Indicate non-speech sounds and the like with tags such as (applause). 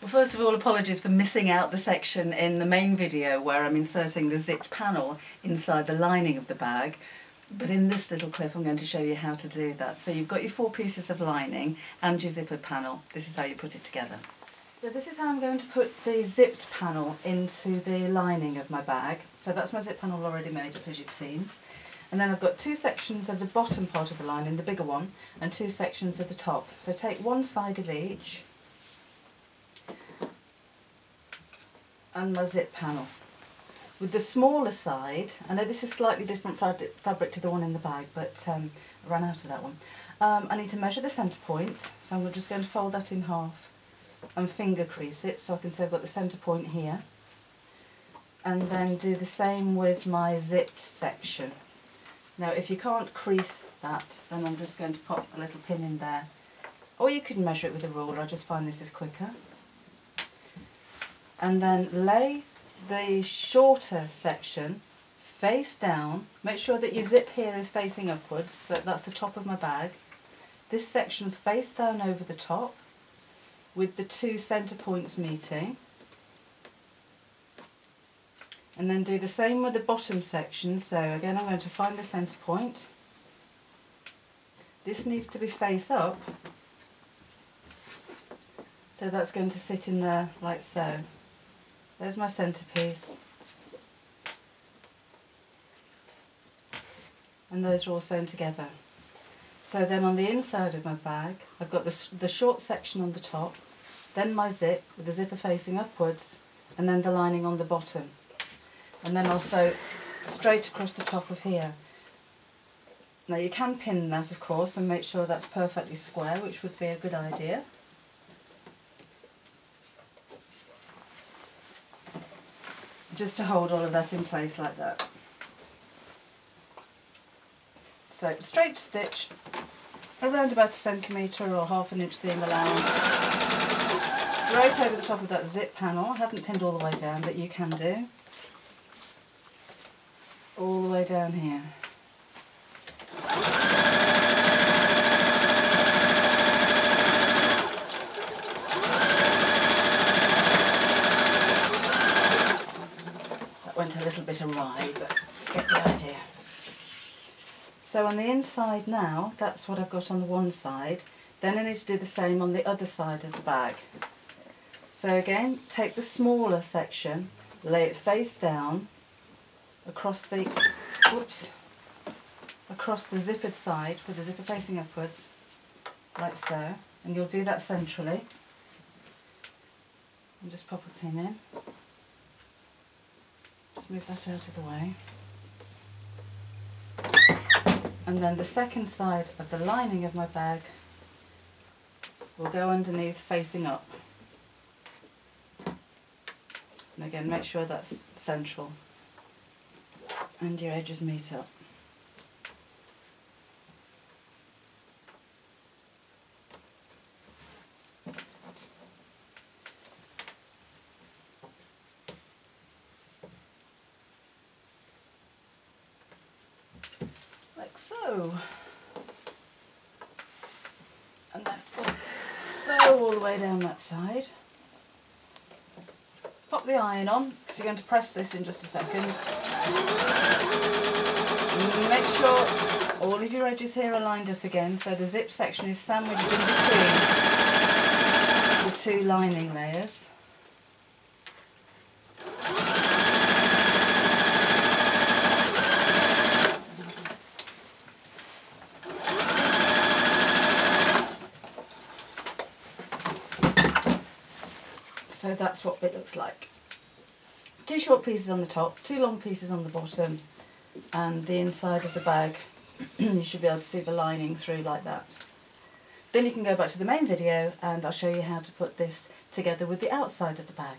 Well, first of all, apologies for missing out the section in the main video where I'm inserting the zipped panel inside the lining of the bag. But in this little clip I'm going to show you how to do that. So you've got your four pieces of lining and your zippered panel. This is how you put it together. So this is how I'm going to put the zipped panel into the lining of my bag. So that's my zip panel already made up as you've seen. And then I've got two sections of the bottom part of the lining, the bigger one, and two sections of the top. So take one side of each and my zip panel. With the smaller side, I know this is slightly different fabric to the one in the bag, but um, I ran out of that one. Um, I need to measure the centre point, so I'm just going to fold that in half and finger crease it so I can say I've got the centre point here. And then do the same with my zipped section. Now if you can't crease that, then I'm just going to pop a little pin in there. Or you could measure it with a ruler, I just find this is quicker. And then lay the shorter section face down. Make sure that your zip here is facing upwards, so that's the top of my bag. This section face down over the top with the two centre points meeting. And then do the same with the bottom section. So again I'm going to find the centre point. This needs to be face up. So that's going to sit in there like so. There's my centrepiece. And those are all sewn together. So then on the inside of my bag, I've got the, the short section on the top, then my zip with the zipper facing upwards, and then the lining on the bottom. And then I'll sew straight across the top of here. Now you can pin that of course and make sure that's perfectly square, which would be a good idea. Just to hold all of that in place like that. So straight stitch around about a centimetre or half an inch seam allowance straight over the top of that zip panel. I haven't pinned all the way down but you can do. All the way down here. went a little awry, but get the idea. So on the inside now, that's what I've got on the one side. Then I need to do the same on the other side of the bag. So again, take the smaller section, lay it face down across the, whoops, across the zippered side with the zipper facing upwards, like so. And you'll do that centrally. And just pop a pin in. Move that out of the way. And then the second side of the lining of my bag will go underneath facing up. And again, make sure that's central and your edges meet up. So. And then sew all the way down that side. Pop the iron on, because you're going to press this in just a second. Make sure all of your edges here are lined up again, so the zip section is sandwiched in between the two lining layers. So that's what it looks like. Two short pieces on the top, two long pieces on the bottom, and the inside of the bag, (clears throat) you should be able to see the lining through like that. Then you can go back to the main video and I'll show you how to put this together with the outside of the bag.